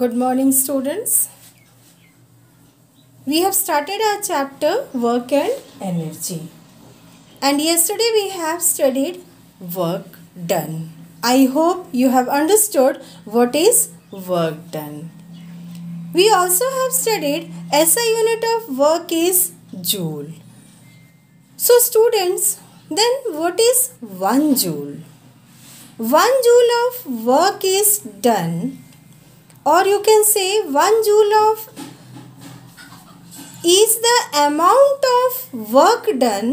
Good morning, students. We have started our chapter Work and Energy. And yesterday we have studied work done. I hope you have understood what is work done. We also have studied SI unit of work is joule. So, students, then what is 1 joule? 1 joule of work is done or you can say 1 joule of is the amount of work done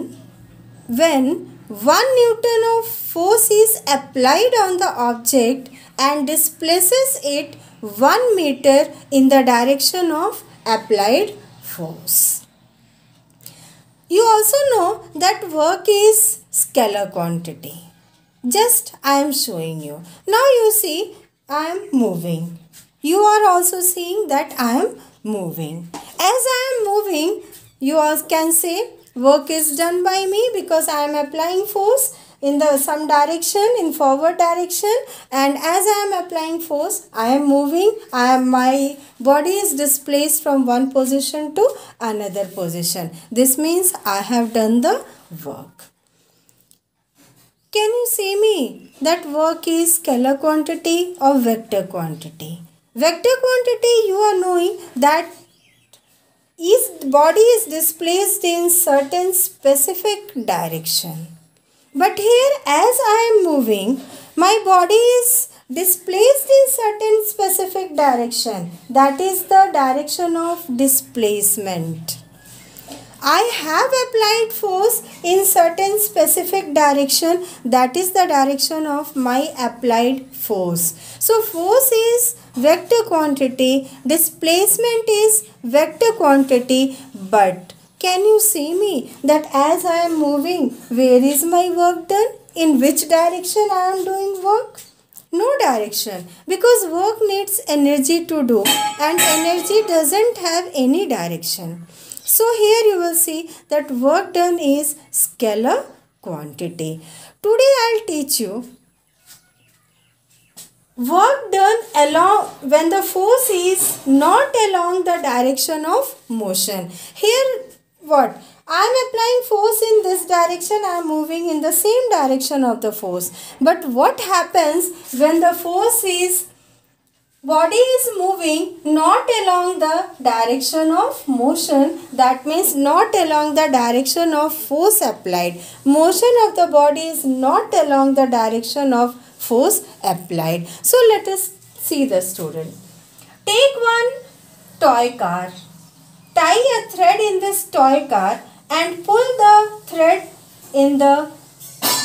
when 1 newton of force is applied on the object and displaces it 1 meter in the direction of applied force. You also know that work is scalar quantity. Just I am showing you. Now you see I am moving you are also seeing that I am moving. As I am moving, you all can say work is done by me because I am applying force in the some direction in forward direction. And as I am applying force I am moving. I am my body is displaced from one position to another position. This means I have done the work. Can you see me? That work is scalar quantity or vector quantity Vector quantity you are knowing that is body is displaced in certain specific direction. But here as I am moving, my body is displaced in certain specific direction. That is the direction of displacement. I have applied force in certain specific direction that is the direction of my applied force. So force is vector quantity, displacement is vector quantity but can you see me that as I am moving where is my work done? In which direction I am doing work? No direction because work needs energy to do and energy doesn't have any direction. So here you will see that work done is scalar quantity. Today I'll teach you work done along when the force is not along the direction of motion. Here what? I am applying force in this direction. I am moving in the same direction of the force. But what happens when the force is body is moving not along the direction of motion that means not along the direction of force applied motion of the body is not along the direction of force applied. So let us see the student. Take one toy car. Tie a thread in this toy car and pull the thread in the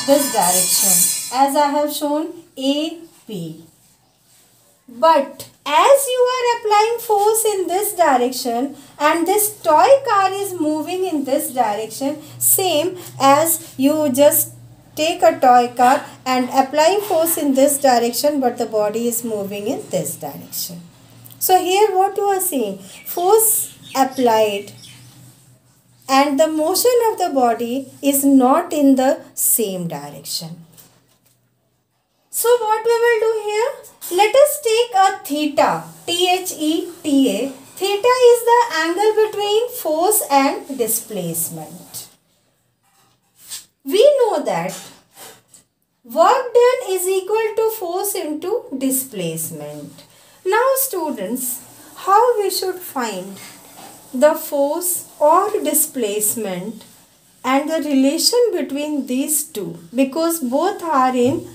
this direction as i have shown a b. But as you are applying force in this direction and this toy car is moving in this direction same as you just take a toy car and apply force in this direction but the body is moving in this direction. So here what you are seeing force applied and the motion of the body is not in the same direction. So what we will do here? Let us take a theta, T-H-E-T-A. Theta is the angle between force and displacement. We know that work done is equal to force into displacement. Now students, how we should find the force or displacement and the relation between these two because both are in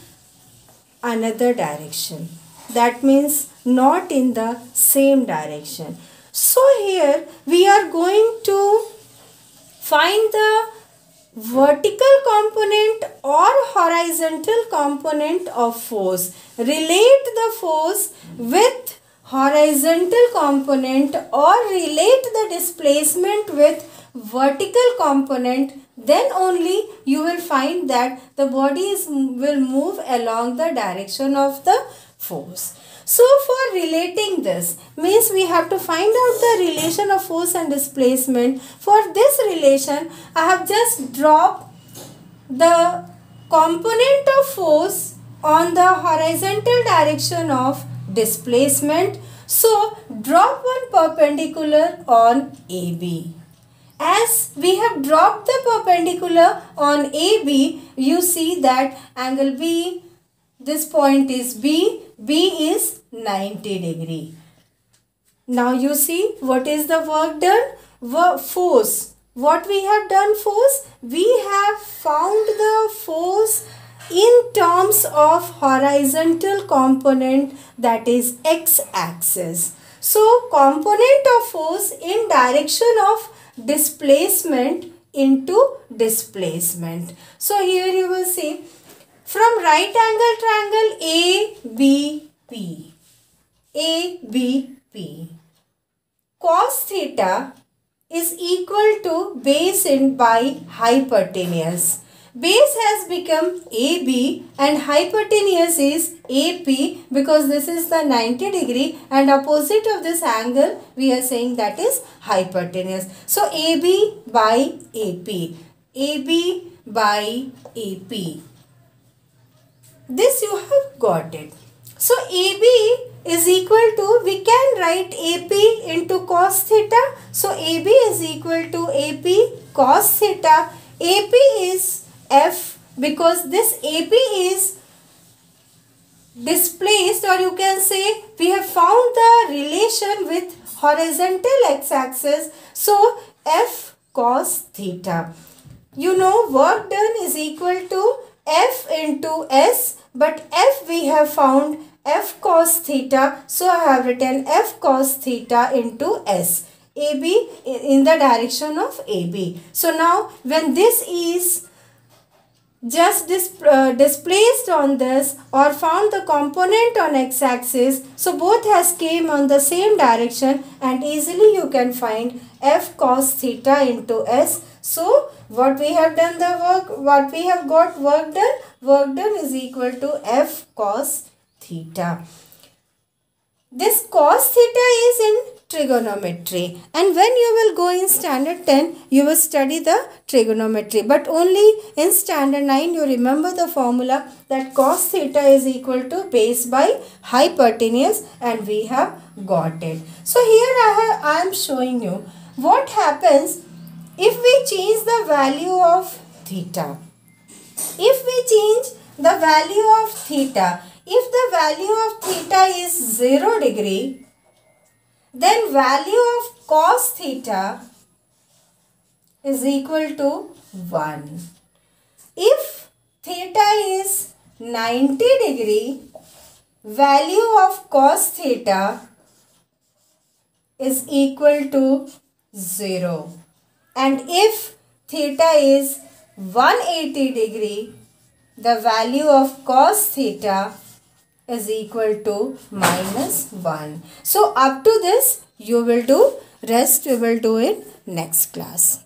another direction. That means not in the same direction. So here we are going to find the vertical component or horizontal component of force. Relate the force with horizontal component or relate the displacement with vertical component then only you will find that the body is, will move along the direction of the force. So for relating this means we have to find out the relation of force and displacement. For this relation I have just dropped the component of force on the horizontal direction of displacement. So drop one perpendicular on AB. As we have dropped the perpendicular on AB, you see that angle B, this point is B, B is 90 degree. Now you see what is the work done? Work Force. What we have done force? We have found the force in terms of horizontal component that is x-axis. So component of force in direction of displacement into displacement. So here you will see from right angle triangle ABP. ABP. Cos theta is equal to base in by hypotenuse. Base has become AB and hypotenuse is AP because this is the 90 degree and opposite of this angle we are saying that is hypotenuse. So AB by AP. AB by AP. This you have got it. So AB is equal to, we can write AP into cos theta. So AB is equal to AP cos theta. AP is F because this AP is displaced or you can say we have found the relation with horizontal x-axis. So F cos theta. You know work done is equal to F into S but F we have found F cos theta. So I have written F cos theta into S. AB in the direction of AB. So now when this is just dis uh, displaced on this or found the component on x-axis so both has came on the same direction and easily you can find f cos theta into s. So what we have done the work what we have got work done? Work done is equal to f cos theta. This cos theta is in trigonometry and when you will go in standard 10 you will study the trigonometry but only in standard 9 you remember the formula that cos theta is equal to base by hypotenuse and we have got it. So here I, have, I am showing you what happens if we change the value of theta. If we change the value of theta, if the value of theta is 0 degree then value of cos theta is equal to 1. If theta is 90 degree, value of cos theta is equal to 0. And if theta is 180 degree, the value of cos theta is equal to minus 1. So up to this you will do rest we will do in next class.